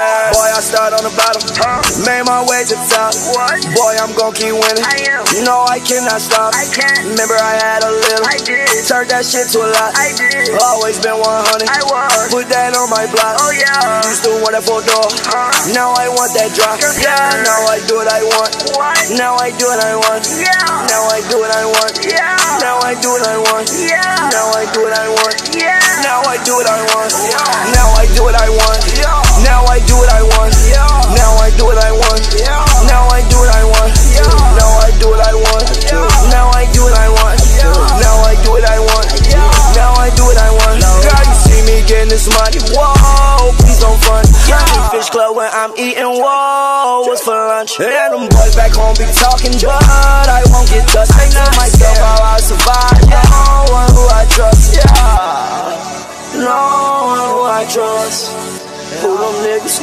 Boy, I start on the bottom. Made my way to top. What? Boy, I'm gon' keep winning. I am. You know I cannot stop. I can't. Remember I had a little. I did. Turned that shit to a lot. I did. Always been 100. I was. Put that on my block. Oh yeah. Used to want that four door. Now I want that drop. Yeah, now I do what I want. what? Now I do what I want. Yeah. Now I do what I want. Yeah. Now I do what I want. Yeah. Now I do what I want. Yeah. Now I do what I want. Now I do what I want. This money. Whoa, please don't front. Honey Fish Club when I'm eating. Whoa, what's for lunch? And them boys back home be talking, but I won't get touched. I know myself how I survive. No one who I trust. Yeah. No one who I trust. Who them niggas